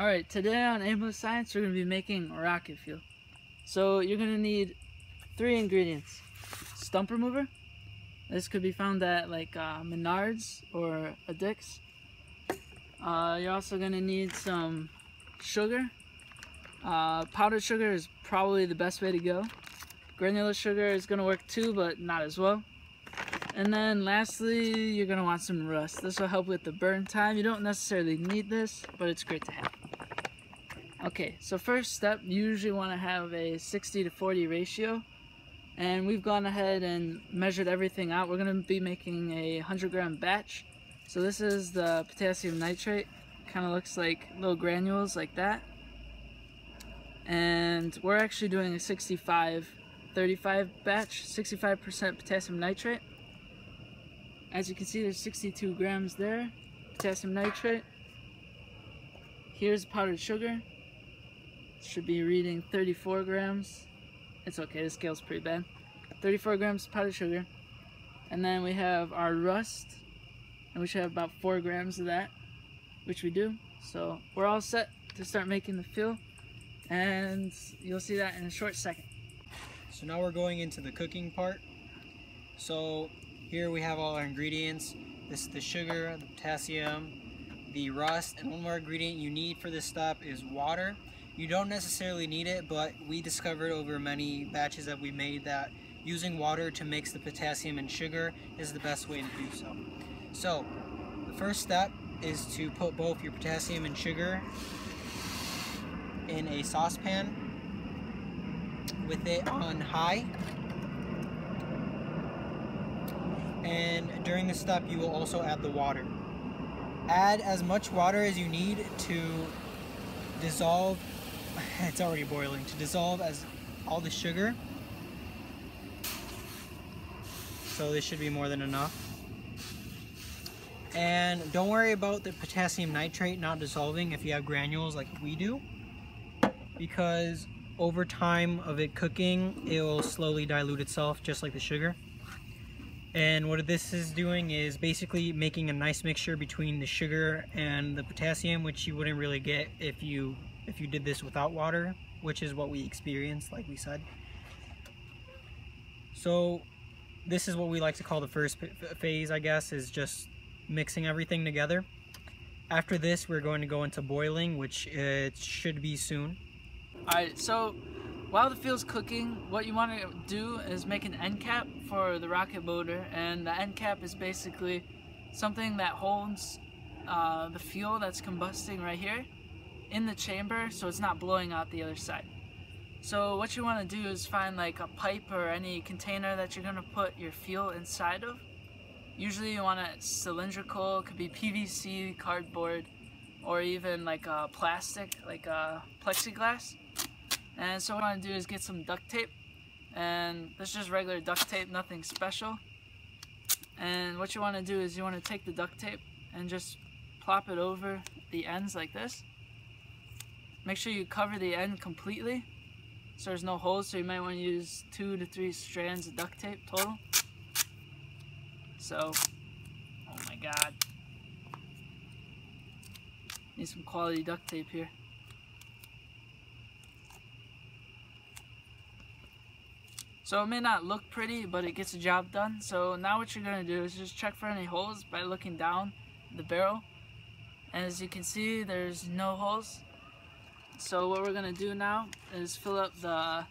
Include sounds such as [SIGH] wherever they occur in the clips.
Alright, today on Aimless Science we're going to be making rocket fuel. So you're going to need three ingredients. Stump remover. This could be found at like uh, Menards or a Dick's. Uh, you're also going to need some sugar. Uh, powdered sugar is probably the best way to go. Granular sugar is going to work too, but not as well. And then lastly, you're going to want some rust. This will help with the burn time. You don't necessarily need this, but it's great to have. Okay, so first step, you usually want to have a 60 to 40 ratio. And we've gone ahead and measured everything out. We're going to be making a 100 gram batch. So this is the potassium nitrate. Kind of looks like little granules like that. And we're actually doing a 65 35 batch, 65% potassium nitrate. As you can see, there's 62 grams there, potassium nitrate. Here's powdered sugar. Should be reading 34 grams. It's okay, the scale's pretty bad. 34 grams of powdered sugar. And then we have our rust, and we should have about 4 grams of that, which we do. So we're all set to start making the fuel, and you'll see that in a short second. So now we're going into the cooking part. So here we have all our ingredients. This is the sugar, the potassium, the rust, and one more ingredient you need for this step is water. You don't necessarily need it, but we discovered over many batches that we made that using water to mix the potassium and sugar is the best way to do so. So, the first step is to put both your potassium and sugar in a saucepan with it on high. And during this step, you will also add the water. Add as much water as you need to dissolve [LAUGHS] it's already boiling, to dissolve as all the sugar. So this should be more than enough. And don't worry about the potassium nitrate not dissolving if you have granules like we do. Because over time of it cooking, it will slowly dilute itself just like the sugar. And what this is doing is basically making a nice mixture between the sugar and the potassium, which you wouldn't really get if you if you did this without water, which is what we experienced, like we said. So this is what we like to call the first phase, I guess, is just mixing everything together. After this, we're going to go into boiling, which it should be soon. Alright, so while the fuel's cooking, what you want to do is make an end cap for the rocket motor, and the end cap is basically something that holds uh, the fuel that's combusting right here in the chamber so it's not blowing out the other side. So what you want to do is find like a pipe or any container that you're going to put your fuel inside of. Usually you want it cylindrical, it could be PVC, cardboard, or even like a plastic, like a plexiglass. And so what I want to do is get some duct tape. And this is just regular duct tape, nothing special. And what you want to do is you want to take the duct tape and just plop it over the ends like this. Make sure you cover the end completely so there's no holes so you might want to use two to three strands of duct tape total. So, oh my god. Need some quality duct tape here. So it may not look pretty, but it gets the job done. So now what you're going to do is just check for any holes by looking down the barrel. And as you can see, there's no holes. So what we're going to do now is fill up the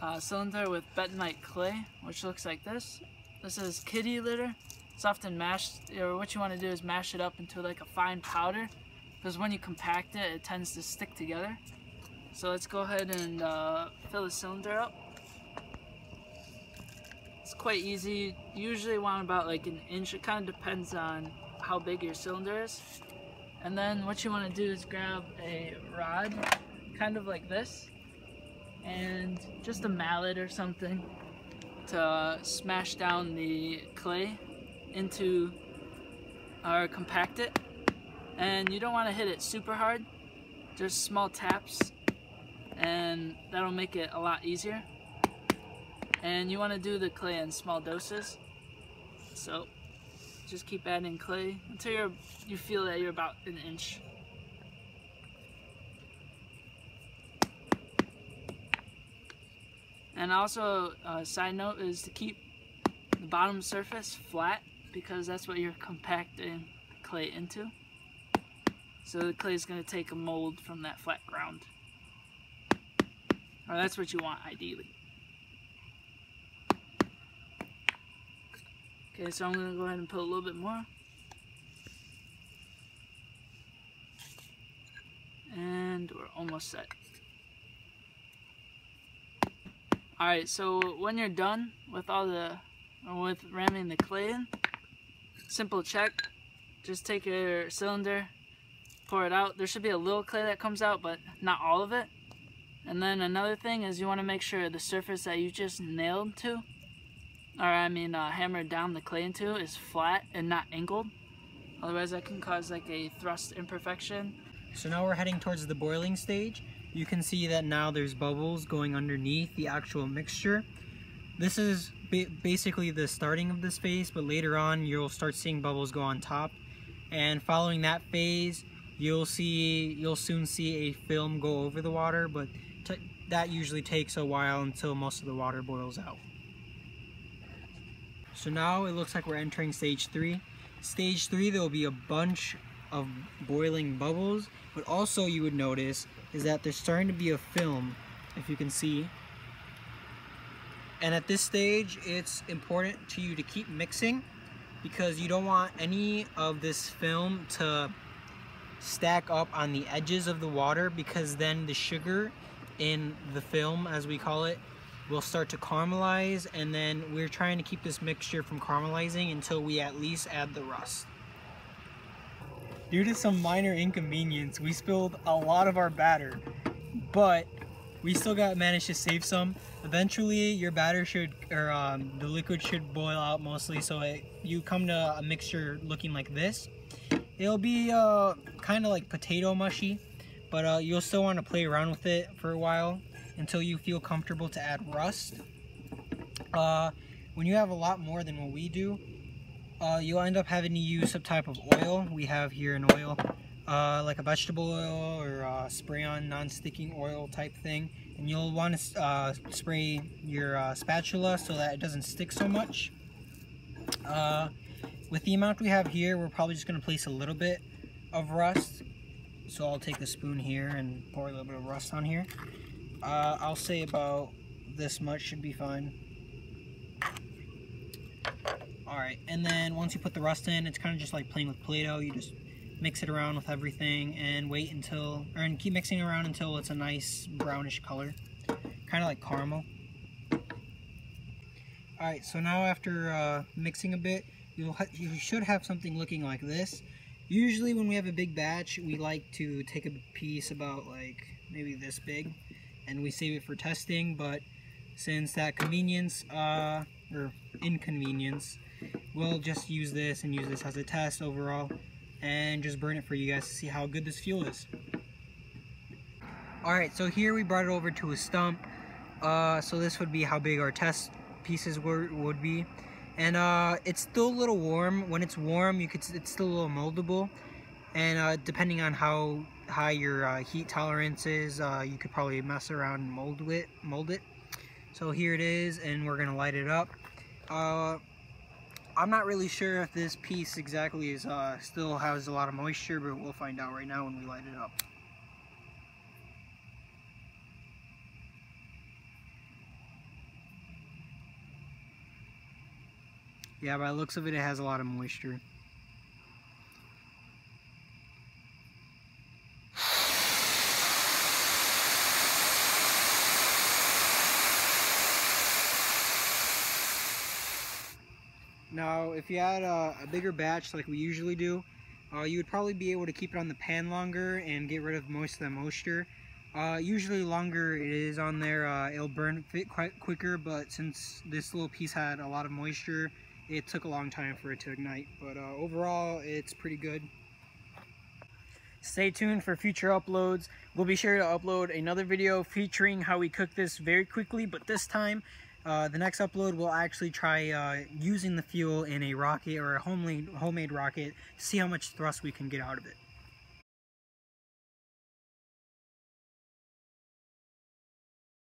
uh, cylinder with bentonite clay, which looks like this. This is kitty litter. It's often mashed, or what you want to do is mash it up into like a fine powder, because when you compact it, it tends to stick together. So let's go ahead and uh, fill the cylinder up. It's quite easy. You usually want about like an inch. It kind of depends on how big your cylinder is. And then what you want to do is grab a rod, kind of like this, and just a mallet or something to uh, smash down the clay into or compact it. And you don't want to hit it super hard, just small taps, and that'll make it a lot easier. And you want to do the clay in small doses. So just keep adding clay until you're, you feel that you're about an inch. And also, a uh, side note is to keep the bottom surface flat because that's what you're compacting clay into. So the clay is going to take a mold from that flat ground. Or that's what you want, ideally. Okay, so I'm going to go ahead and put a little bit more. And we're almost set. Alright, so when you're done with all the, with ramming the clay in, simple check, just take your cylinder, pour it out. There should be a little clay that comes out, but not all of it. And then another thing is you want to make sure the surface that you just nailed to, or I mean uh, hammered down the clay into, is flat and not angled. Otherwise that can cause like a thrust imperfection. So now we're heading towards the boiling stage. You can see that now there's bubbles going underneath the actual mixture. This is ba basically the starting of this phase, but later on you'll start seeing bubbles go on top. And following that phase, you'll see you'll soon see a film go over the water, but that usually takes a while until most of the water boils out. So now it looks like we're entering stage three. Stage three, there will be a bunch of boiling bubbles, but also you would notice is that there's starting to be a film, if you can see. And at this stage, it's important to you to keep mixing because you don't want any of this film to stack up on the edges of the water because then the sugar in the film, as we call it, will start to caramelize and then we're trying to keep this mixture from caramelizing until we at least add the rust. Due to some minor inconvenience, we spilled a lot of our batter, but we still got managed to save some. Eventually, your batter should, or um, the liquid should boil out mostly, so it, you come to a mixture looking like this. It'll be uh, kind of like potato mushy, but uh, you'll still want to play around with it for a while until you feel comfortable to add rust. Uh, when you have a lot more than what we do, uh, you'll end up having to use some type of oil. We have here an oil, uh, like a vegetable oil or uh, spray-on non-sticking oil type thing. And you'll want to uh, spray your uh, spatula so that it doesn't stick so much. With the amount we have here, we're probably just going to place a little bit of rust. So I'll take the spoon here and pour a little bit of rust on here. I'll say about this much should be fine. Alright, and then once you put the rust in, it's kind of just like playing with Play-Doh. You just mix it around with everything and wait until, or and keep mixing around until it's a nice brownish color. Kind of like caramel. Alright, so now after uh, mixing a bit, you'll you should have something looking like this. Usually when we have a big batch, we like to take a piece about like maybe this big and we save it for testing, but since that convenience, uh, or inconvenience, we'll just use this and use this as a test overall and just burn it for you guys to see how good this fuel is. Alright, so here we brought it over to a stump. Uh, so this would be how big our test pieces were, would be. And uh, it's still a little warm. When it's warm, you could it's still a little moldable. And uh, depending on how high your uh, heat tolerance is, uh, you could probably mess around and mold it. Mold it. So here it is, and we're gonna light it up. Uh, I'm not really sure if this piece exactly is uh, still has a lot of moisture, but we'll find out right now when we light it up. Yeah, by the looks of it, it has a lot of moisture. Now, if you had a, a bigger batch like we usually do, uh, you would probably be able to keep it on the pan longer and get rid of most of the moisture. Uh, usually longer it is on there, uh, it'll burn quite quicker, but since this little piece had a lot of moisture, it took a long time for it to ignite. But uh, overall, it's pretty good. Stay tuned for future uploads. We'll be sure to upload another video featuring how we cook this very quickly, but this time uh, the next upload we'll actually try uh, using the fuel in a rocket or a homemade, homemade rocket to see how much thrust we can get out of it.